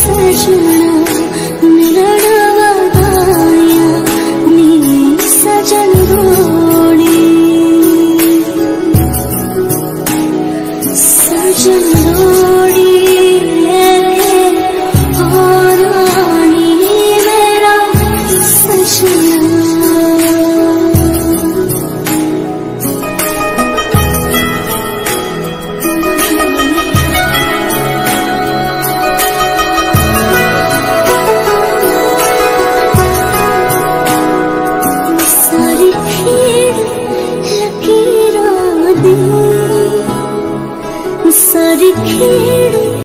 सजना मेरा सरी खेड़